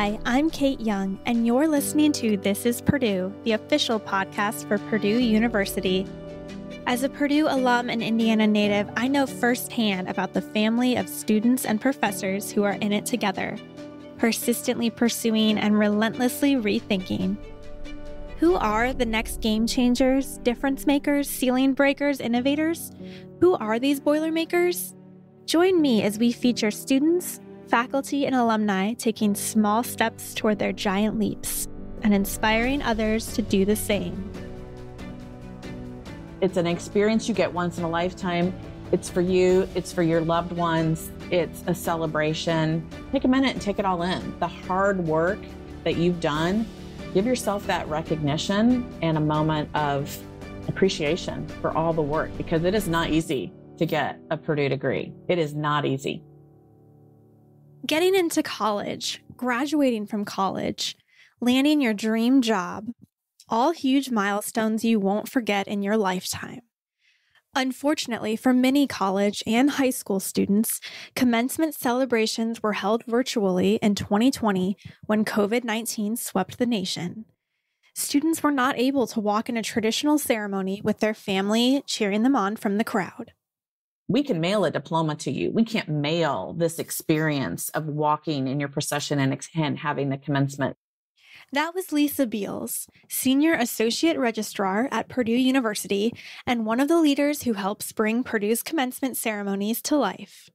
Hi, I'm Kate Young, and you're listening to This is Purdue, the official podcast for Purdue University. As a Purdue alum and Indiana native, I know firsthand about the family of students and professors who are in it together, persistently pursuing and relentlessly rethinking. Who are the next game changers, difference makers, ceiling breakers, innovators? Who are these Boilermakers? Join me as we feature students, faculty, and alumni taking small steps toward their giant leaps and inspiring others to do the same. It's an experience you get once in a lifetime. It's for you, it's for your loved ones, it's a celebration. Take a minute and take it all in. The hard work that you've done, give yourself that recognition and a moment of appreciation for all the work because it is not easy to get a Purdue degree. It is not easy. Getting into college, graduating from college, landing your dream job, all huge milestones you won't forget in your lifetime. Unfortunately, for many college and high school students, commencement celebrations were held virtually in 2020 when COVID 19 swept the nation. Students were not able to walk in a traditional ceremony with their family cheering them on from the crowd we can mail a diploma to you. We can't mail this experience of walking in your procession and, having the commencement. That was Lesa Beals, Senior Associate Registrar at Purdue University and one of the leaders who helps bring Purdue's commencement ceremonies to life.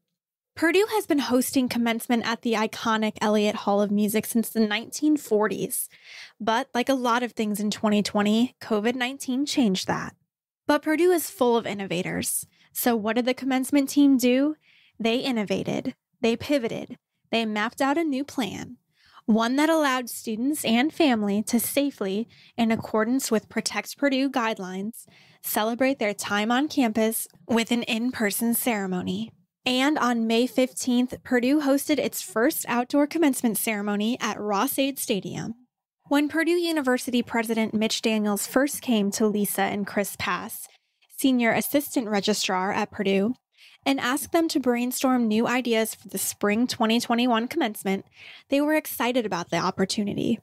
Purdue has been hosting commencement at the iconic Elliott Hall of Music since the 1940s. But like a lot of things in 2020, COVID 19 changed that. But Purdue is full of innovators. So, what did the commencement team do? They innovated, they pivoted, they mapped out a new plan, one that allowed students and family to safely, in accordance with Protect Purdue guidelines, celebrate their time on campus with an in person ceremony. And on May 15th, Purdue hosted its first outdoor commencement ceremony at Ross-Ade Stadium. When Purdue University President Mitch Daniels first came to Lesa and Chris Pass, senior assistant registrar at Purdue, and asked them to brainstorm new ideas for the spring 2021 commencement, they were excited about the opportunity.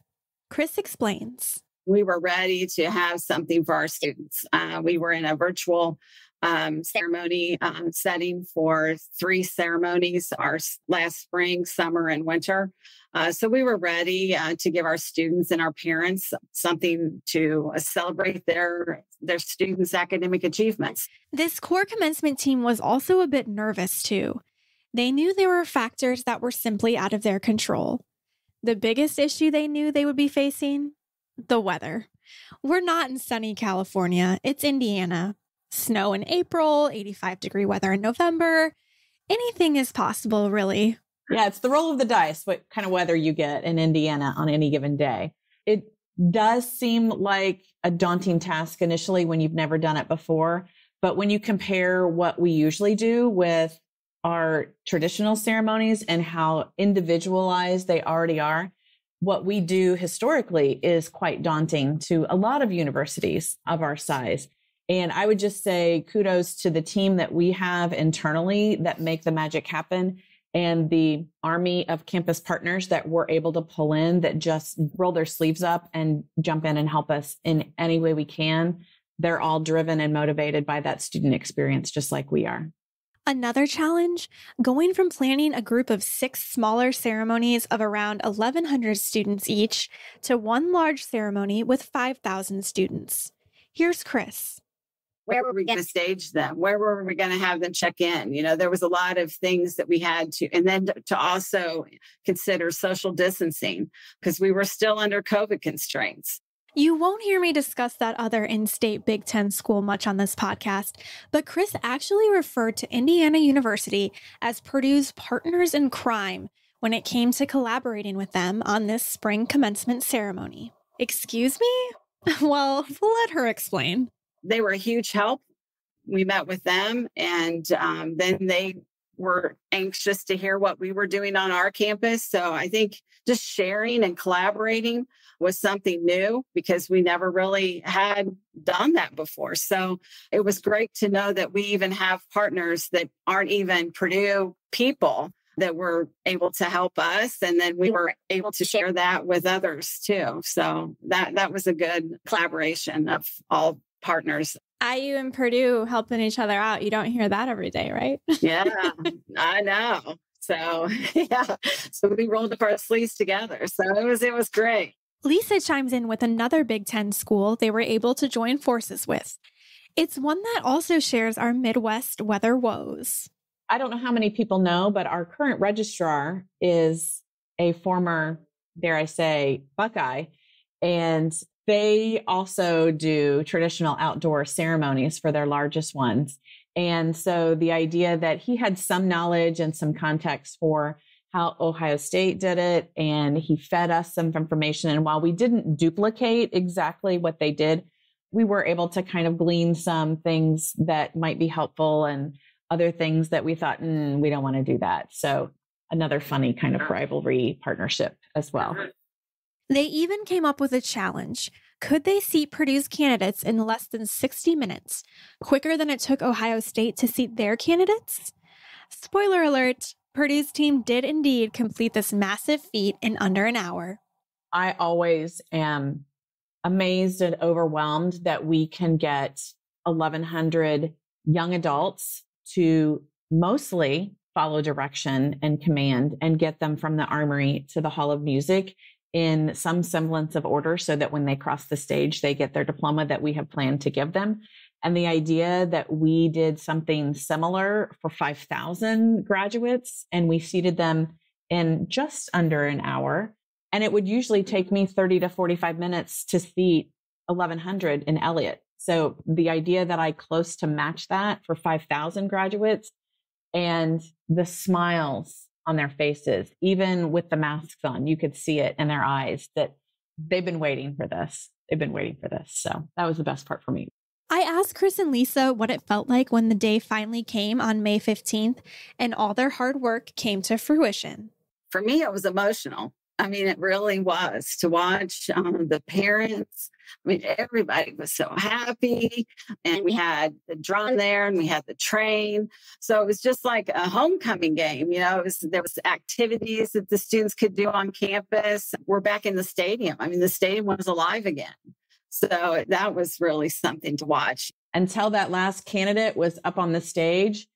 Chris explains. We were ready to have something for our students. Uh, we were in a virtual um, ceremony um, setting for three ceremonies our last spring, summer, and winter. Uh, so we were ready uh, to give our students and our parents something to uh, celebrate their their students' academic achievements. This core commencement team was also a bit nervous too. They knew there were factors that were simply out of their control. The biggest issue they knew they would be facing the weather. We're not in sunny California, it's Indiana, snow in April, 85 degree weather in November. Anything is possible, really. Yeah, it's the roll of the dice, what kind of weather you get in Indiana on any given day. It does seem like a daunting task initially when you've never done it before. But when you compare what we usually do with our traditional ceremonies and how individualized they already are, what we do historically is quite daunting to a lot of universities of our size. And I would just say kudos to the team that we have internally that make the magic happen and the army of campus partners that we're able to pull in that just roll their sleeves up and jump in and help us in any way we can. They're all driven and motivated by that student experience, just like we are. Another challenge going from planning a group of six smaller ceremonies of around 1,100 students each to one large ceremony with 5,000 students. Here's Chris where were we going to stage them? Where were we going to have them check in? You know, there was a lot of things that we had to, and then to also consider social distancing because we were still under COVID constraints. You won't hear me discuss that other in state Big Ten school much on this podcast, but Chris actually referred to Indiana University as Purdue's partners in crime when it came to collaborating with them on this spring commencement ceremony. Excuse me? Well, let her explain they were a huge help. We met with them, and um, then they were anxious to hear what we were doing on our campus. So I think just sharing and collaborating was something new because we never really had done that before. So it was great to know that we even have partners that aren't even Purdue people that were able to help us and then we were able to share that with others too so that that was a good collaboration of all partners IU and Purdue helping each other out. You don't hear that every day, right? yeah, I know. So yeah, so we rolled up our sleeves together. So it was it was great. Lesa chimes in with another Big Ten school they were able to join forces with. It's one that also shares our Midwest weather woes. I don't know how many people know, but our current registrar is a former, dare I say, Buckeye. And they also do traditional outdoor ceremonies for their largest ones. And so the idea that he had some knowledge and some context for how Ohio State did it, and he fed us some information. And while we didn't duplicate exactly what they did, we were able to kind of glean some things that might be helpful and other things that we thought, mm, we don't want to do that. So another funny kind of rivalry partnership as well. They even came up with a challenge. Could they seat Purdue's candidates in less than 60 minutes, quicker than it took Ohio State to seat their candidates? Spoiler alert Purdue's team did indeed complete this massive feat in under an hour. I always am amazed and overwhelmed that we can get 1,100 young adults to mostly follow direction and command and get them from the armory to the Hall of Music in some semblance of order so that when they cross the stage, they get their diploma that we have planned to give them. And the idea that we did something similar for 5,000 graduates and we seated them in just under an hour. And it would usually take me 30 to 45 minutes to seat 1,100 in Elliott. So the idea that I close to match that for 5,000 graduates and the smiles on their faces, even with the masks on, you could see it in their eyes that they've been waiting for this. They've been waiting for this. So that was the best part for me. I asked Chris and Lesa what it felt like when the day finally came on May 15th and all their hard work came to fruition. For me, it was emotional. I mean, it really was to watch um, the parents. I mean, everybody was so happy. And we had the drum there and we had the train. So it was just like a homecoming game. You know, it was, there was activities that the students could do on campus. We're back in the stadium. I mean, the stadium was alive again. So that was really something to watch. Until that last candidate was up on the stage,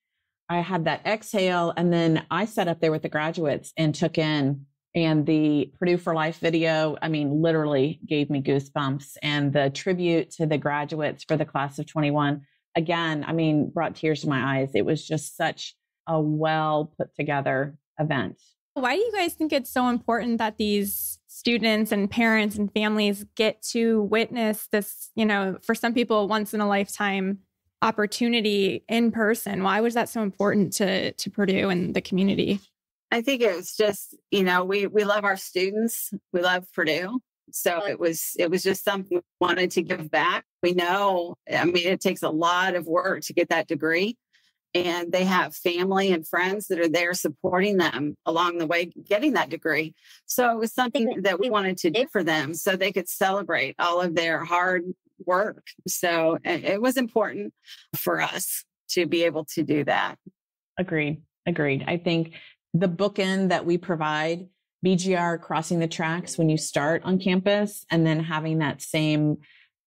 I had that exhale. And then I sat up there with the graduates and took in and the Purdue for Life video, I mean, literally gave me goosebumps. And the tribute to the graduates for the class of 21, again, I mean, brought tears to my eyes. It was just such a well put together event. Why do you guys think it's so important that these students and parents and families get to witness this, you know, for some people, once in a lifetime opportunity in person? Why was that so important to, to Purdue and the community? I think it was just, you know, we we love our students. We love Purdue. So it was it was just something we wanted to give back. We know, I mean, it takes a lot of work to get that degree. And they have family and friends that are there supporting them along the way getting that degree. So it was something that we wanted to do for them so they could celebrate all of their hard work. So it was important for us to be able to do that. Agreed. Agreed. I think the bookend that we provide, BGR crossing the tracks when you start on campus, and then having that same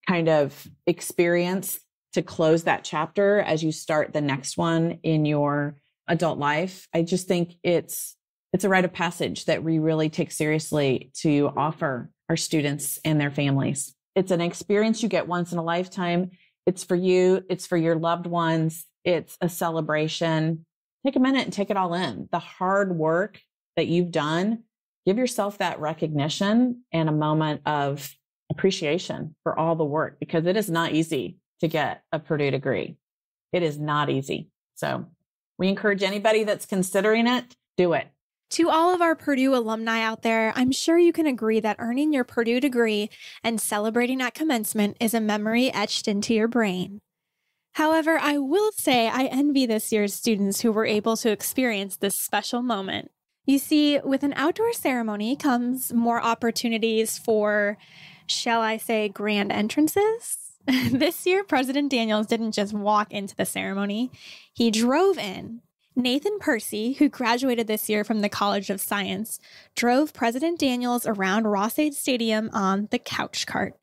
kind of experience to close that chapter as you start the next one in your adult life. I just think it's it's a rite of passage that we really take seriously to offer our students and their families. It's an experience you get once in a lifetime. It's for you, it's for your loved ones, it's a celebration take a minute and take it all in. The hard work that you've done, give yourself that recognition and a moment of appreciation for all the work because it is not easy to get a Purdue degree. It is not easy. So we encourage anybody that's considering it, do it. To all of our Purdue alumni out there, I'm sure you can agree that earning your Purdue degree and celebrating at commencement is a memory etched into your brain. However, I will say I envy this year's students who were able to experience this special moment. You see, with an outdoor ceremony comes more opportunities for, shall I say, grand entrances. this year, President Daniels didn't just walk into the ceremony, he drove in. Nathan Percy, who graduated this year from the College of Science, drove President Daniels around Ross-Ade Stadium on the couch cart,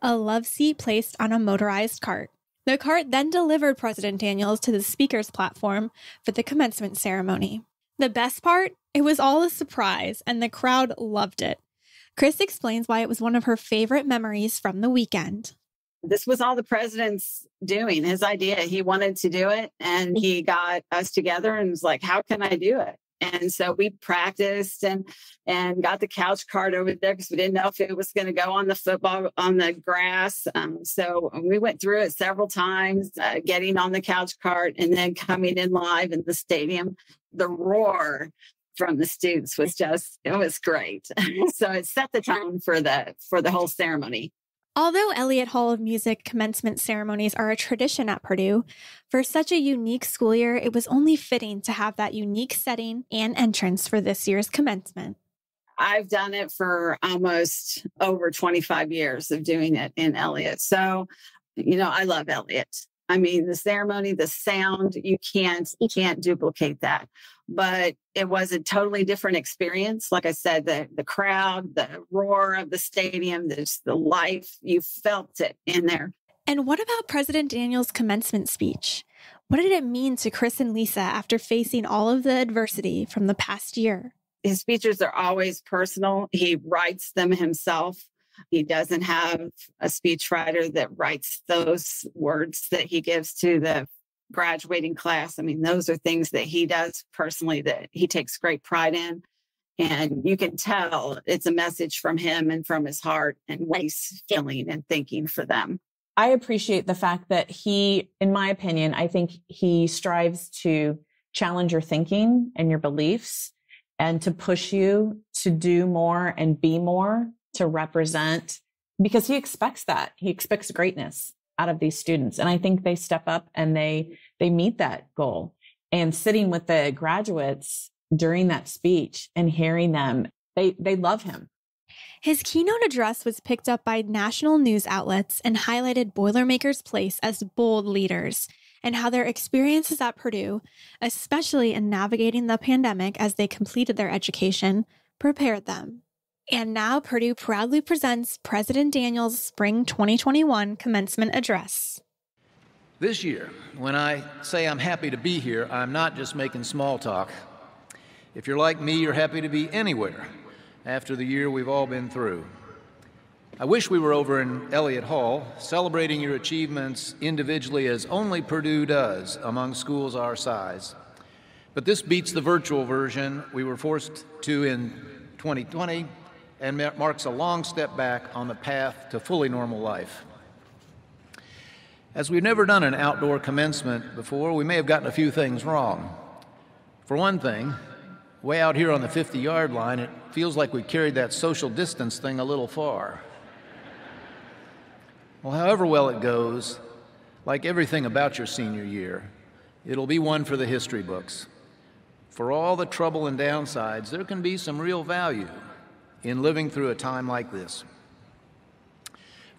a love seat placed on a motorized cart. The cart then delivered President Daniels to the speaker's platform for the commencement ceremony. The best part? It was all a surprise, and the crowd loved it. Chris explains why it was one of her favorite memories from the weekend this was all the president's doing, his idea. He wanted to do it and mm-hmm. he got us together and was like, how can I do it? And so we practiced and and got the couch cart over there because we didn't know if it was going to go on the football on the grass. Um, so we went through it several times, uh, getting on the couch cart and then coming in live in the stadium. The roar from the students was just it was great. so it set the tone for the for the whole ceremony. Although Elliott Hall of Music commencement ceremonies are a tradition at Purdue, for such a unique school year, it was only fitting to have that unique setting and entrance for this year's commencement. I've done it for almost over 25 years of doing it in Elliott. So, you know, I love Elliott. I mean, the ceremony, the sound, you can't you can't duplicate that. But it was a totally different experience. Like I said, the the crowd, the roar of the stadium, the, the life, you felt it in there. And what about President Daniels' commencement speech? What did it mean to Chris and Lesa after facing all of the adversity from the past year? His speeches are always personal. He writes them himself. He doesn't have a speechwriter that writes those words that he gives to the graduating class. I mean, those are things that he does personally that he takes great pride in. And you can tell it's a message from him and from his heart and what he's feeling and thinking for them. I appreciate the fact that he, in my opinion, I think he strives to challenge your thinking and your beliefs and to push you to do more and be more to represent because he expects that. He expects greatness out of these students. And I think they step up and they they meet that goal. And sitting with the graduates during that speech and hearing them, they they love him. His keynote address was picked up by national news outlets and highlighted Boilermakers Place as bold leaders and how their experiences at Purdue, especially in navigating the pandemic as they completed their education, prepared them. And now Purdue proudly presents President Daniels' Spring 2021 commencement address. This year, when I say I'm happy to be here, I'm not just making small talk. If you're like me, you're happy to be anywhere after the year we've all been through. I wish we were over in Elliott Hall, celebrating your achievements individually as only Purdue does among schools our size. But this beats the virtual version we were forced to in 2020 and marks a long step back on the path to fully normal life. As we've never done an outdoor commencement before, we may have gotten a few things wrong. For one thing, way out here on the 50 yard line, it feels like we carried that social distance thing a little far. Well, however well it goes, like everything about your senior year, it'll be one for the history books. For all the trouble and downsides, there can be some real value in living through a time like this.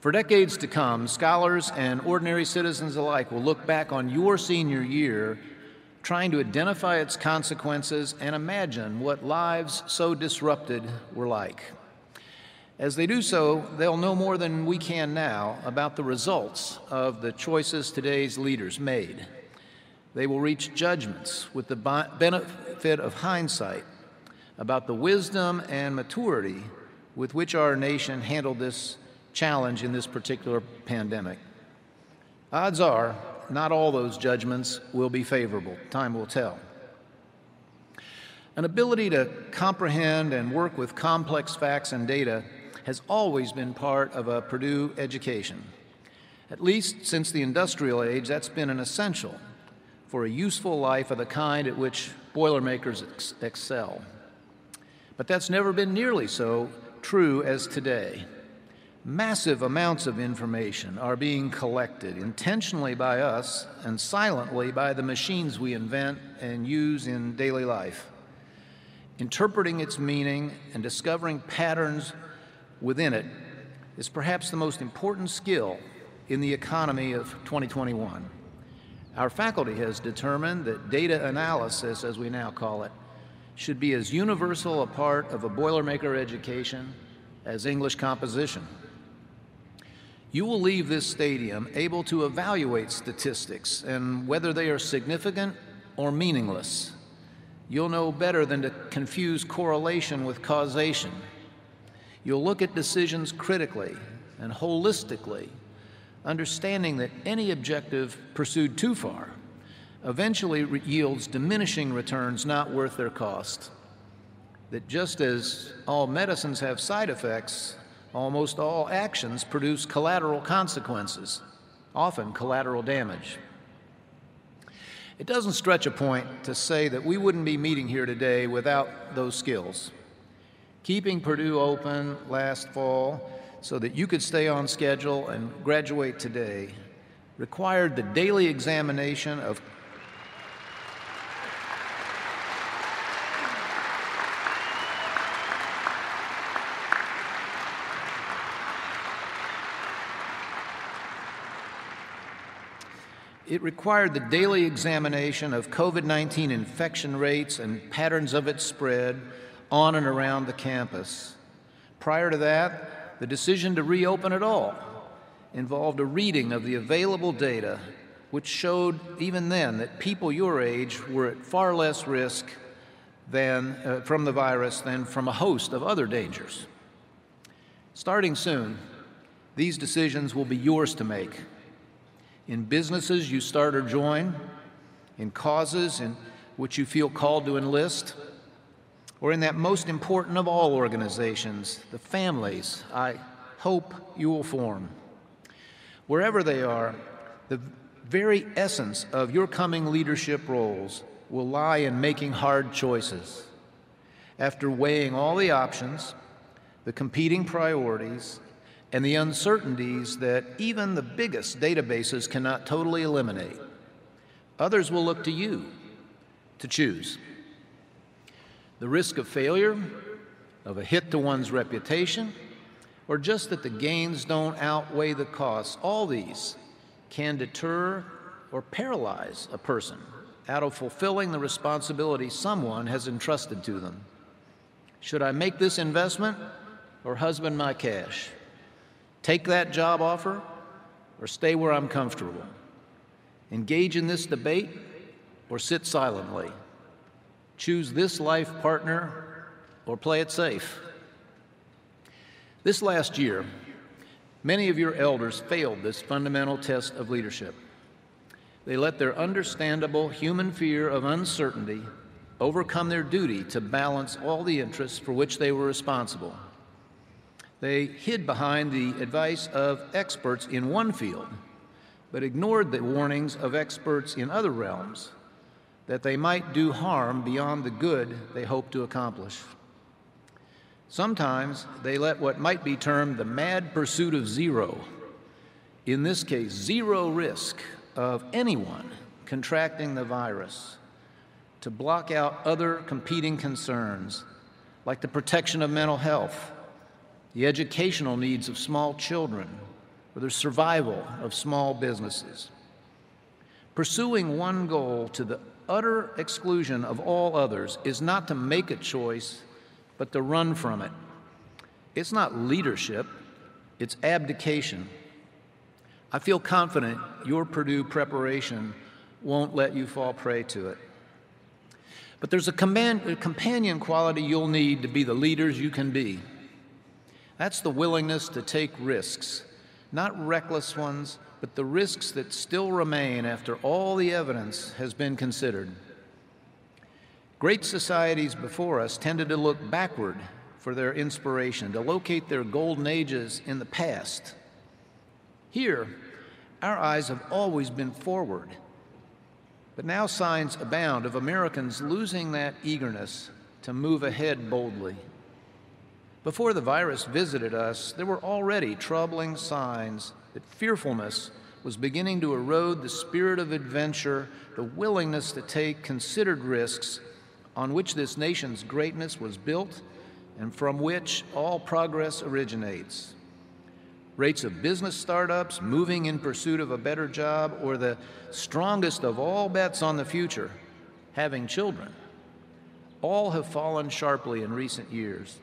For decades to come, scholars and ordinary citizens alike will look back on your senior year trying to identify its consequences and imagine what lives so disrupted were like. As they do so, they'll know more than we can now about the results of the choices today's leaders made. They will reach judgments with the benefit of hindsight about the wisdom and maturity with which our nation handled this challenge in this particular pandemic. Odds are, not all those judgments will be favorable. Time will tell. An ability to comprehend and work with complex facts and data has always been part of a Purdue education. At least since the industrial age, that's been an essential for a useful life of the kind at which Boilermakers ex excel. But that's never been nearly so true as today. Massive amounts of information are being collected intentionally by us and silently by the machines we invent and use in daily life. Interpreting its meaning and discovering patterns within it is perhaps the most important skill in the economy of 2021. Our faculty has determined that data analysis, as we now call it, should be as universal a part of a Boilermaker education as English composition. You will leave this stadium able to evaluate statistics and whether they are significant or meaningless. You'll know better than to confuse correlation with causation. You'll look at decisions critically and holistically, understanding that any objective pursued too far eventually yields diminishing returns not worth their cost. That just as all medicines have side effects, almost all actions produce collateral consequences, often collateral damage. It doesn't stretch a point to say that we wouldn't be meeting here today without those skills. Keeping Purdue open last fall so that you could stay on schedule and graduate today required the daily examination of It required the daily examination of COVID 19 infection rates and patterns of its spread on and around the campus. Prior to that, the decision to reopen at all involved a reading of the available data, which showed even then that people your age were at far less risk than, uh, from the virus than from a host of other dangers. Starting soon, these decisions will be yours to make in businesses you start or join, in causes in which you feel called to enlist, or in that most important of all organizations, the families I hope you will form. Wherever they are, the very essence of your coming leadership roles will lie in making hard choices. After weighing all the options, the competing priorities, and the uncertainties that even the biggest databases cannot totally eliminate. Others will look to you to choose. The risk of failure, of a hit to one's reputation, or just that the gains don't outweigh the costs, all these can deter or paralyze a person out of fulfilling the responsibility someone has entrusted to them. Should I make this investment or husband my cash? Take that job offer or stay where I'm comfortable. Engage in this debate or sit silently. Choose this life partner or play it safe. This last year, many of your elders failed this fundamental test of leadership. They let their understandable human fear of uncertainty overcome their duty to balance all the interests for which they were responsible. They hid behind the advice of experts in one field, but ignored the warnings of experts in other realms that they might do harm beyond the good they hoped to accomplish. Sometimes they let what might be termed the mad pursuit of zero, in this case, zero risk of anyone contracting the virus, to block out other competing concerns like the protection of mental health the educational needs of small children, or the survival of small businesses. Pursuing one goal to the utter exclusion of all others is not to make a choice, but to run from it. It's not leadership, it's abdication. I feel confident your Purdue preparation won't let you fall prey to it. But there's a, command, a companion quality you'll need to be the leaders you can be. That's the willingness to take risks, not reckless ones, but the risks that still remain after all the evidence has been considered. Great societies before us tended to look backward for their inspiration, to locate their golden ages in the past. Here, our eyes have always been forward. But now signs abound of Americans losing that eagerness to move ahead boldly. Before the virus visited us, there were already troubling signs that fearfulness was beginning to erode the spirit of adventure, the willingness to take considered risks on which this nation's greatness was built and from which all progress originates. rates of business startups moving in pursuit of a better job, or the strongest of all bets on the future, having children, all have fallen sharply in recent years.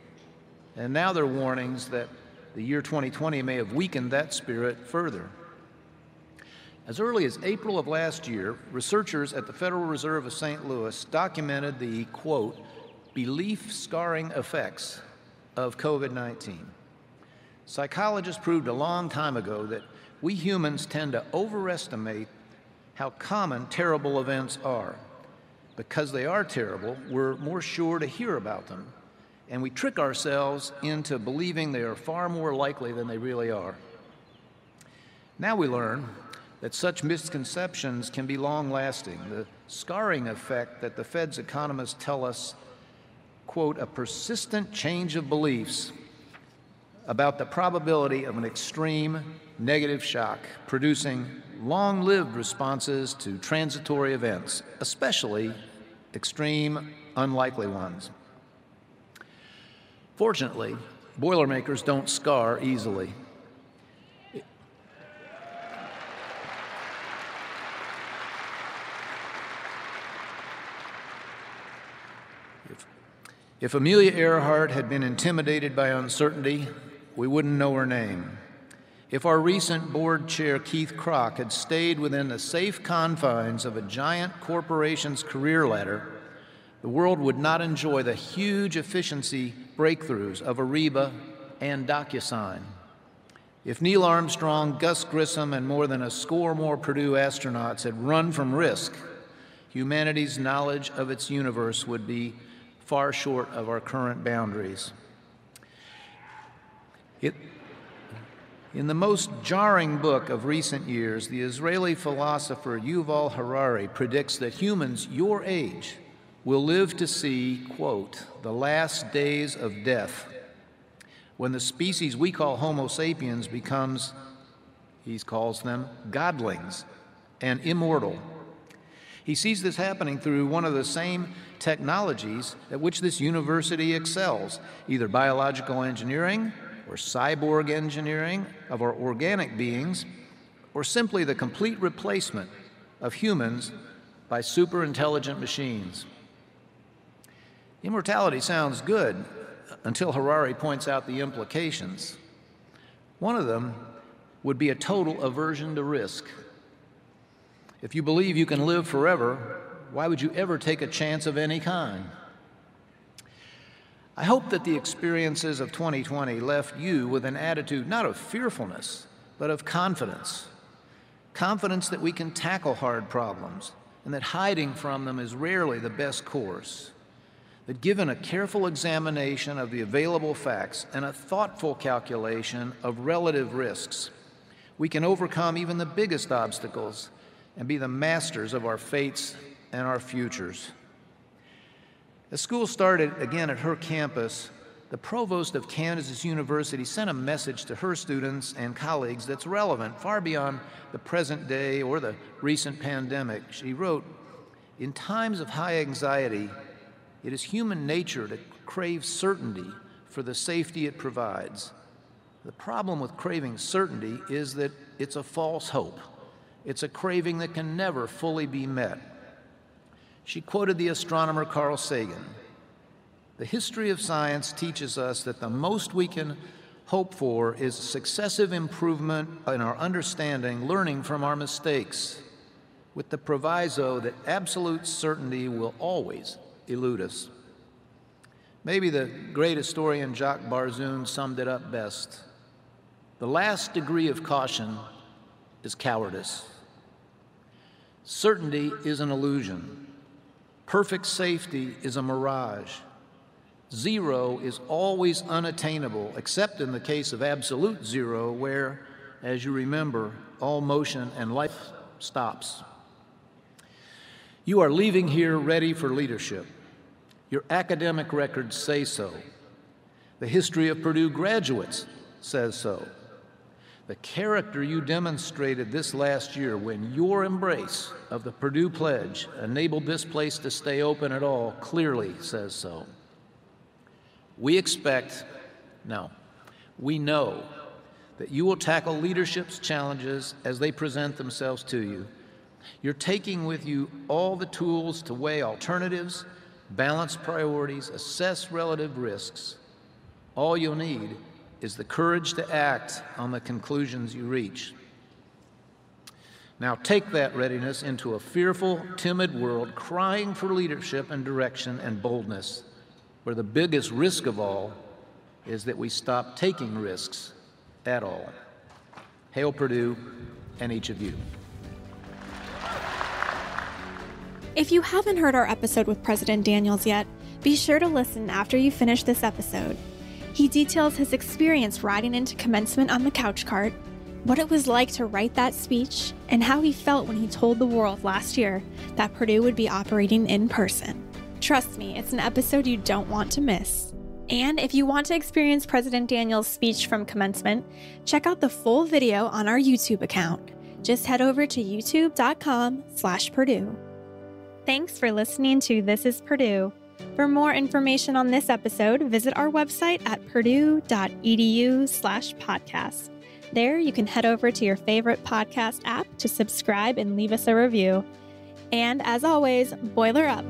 And now there are warnings that the year 2020 may have weakened that spirit further. As early as April of last year, researchers at the Federal Reserve of St. Louis documented the, quote, belief scarring effects of COVID 19. Psychologists proved a long time ago that we humans tend to overestimate how common terrible events are. Because they are terrible, we're more sure to hear about them, and we trick ourselves into believing they are far more likely than they really are. Now we learn that such misconceptions can be long lasting. The scarring effect that the Fed's economists tell us, quote, a persistent change of beliefs about the probability of an extreme negative shock, producing long lived responses to transitory events, especially extreme, unlikely ones. Fortunately, Boilermakers don't scar easily. If, if Amelia Earhart had been intimidated by uncertainty, we wouldn't know her name. If our recent board chair, Keith Krach, had stayed within the safe confines of a giant corporation's career ladder, the world would not enjoy the huge efficiency breakthroughs of Ariba and DocuSign. If Neil Armstrong, Gus Grissom, and more than a score more Purdue astronauts had run from risk, humanity's knowledge of its universe would be far short of our current boundaries. It, in the most jarring book of recent years, the Israeli philosopher Yuval Harari predicts that humans your age will live to see, quote, the last days of death, when the species we call Homo sapiens becomes, he calls them, godlings and immortal. He sees this happening through one of the same technologies at which this university excels, either biological engineering or cyborg engineering of our organic beings, or simply the complete replacement of humans by super intelligent machines. Immortality sounds good until Harari points out the implications. One of them would be a total aversion to risk. If you believe you can live forever, why would you ever take a chance of any kind? I hope that the experiences of 2020 left you with an attitude not of fearfulness, but of confidence. Confidence that we can tackle hard problems and that hiding from them is rarely the best course that given a careful examination of the available facts and a thoughtful calculation of relative risks, we can overcome even the biggest obstacles and be the masters of our fates and our futures. As school started again at her campus, the provost of Kansas University sent a message to her students and colleagues that's relevant far beyond the present day or the recent pandemic. She wrote, In times of high anxiety, it is human nature to crave certainty for the safety it provides. The problem with craving certainty is that it's a false hope. It's a craving that can never fully be met. She quoted the astronomer Carl Sagan. The history of science teaches us that the most we can hope for is successive improvement in our understanding, learning from our mistakes, with the proviso that absolute certainty will always elude us. Maybe the great historian Jacques Barzun summed it up best. The last degree of caution is cowardice. Certainty is an illusion. Perfect safety is a mirage. Zero is always unattainable, except in the case of absolute zero, where, as you remember, all motion and life stops. You are leaving here ready for leadership. Your academic records say so. The history of Purdue graduates says so. The character you demonstrated this last year when your embrace of the Purdue Pledge enabled this place to stay open at all clearly says so. We expect, no, we know that you will tackle leadership's challenges as they present themselves to you. You're taking with you all the tools to weigh alternatives, balance priorities, assess relative risks. All you'll need is the courage to act on the conclusions you reach. Now take that readiness into a fearful, timid world crying for leadership and direction and boldness, where the biggest risk of all is that we stop taking risks at all. Hail Purdue and each of you. If you haven't heard our episode with President Daniels yet, be sure to listen after you finish this episode. He details his experience riding into commencement on the couch cart, what it was like to write that speech, and how he felt when he told the world last year that Purdue would be operating in person. Trust me, it's an episode you don't want to miss. And if you want to experience President Daniels' speech from commencement, check out the full video on our YouTube account. Just head over to youtube.com slash Purdue. Thanks for listening to This is Purdue. For more information on this episode, visit our website at purdue.edu slash podcast. There, you can head over to your favorite podcast app to subscribe and leave us a review. And as always, boiler up.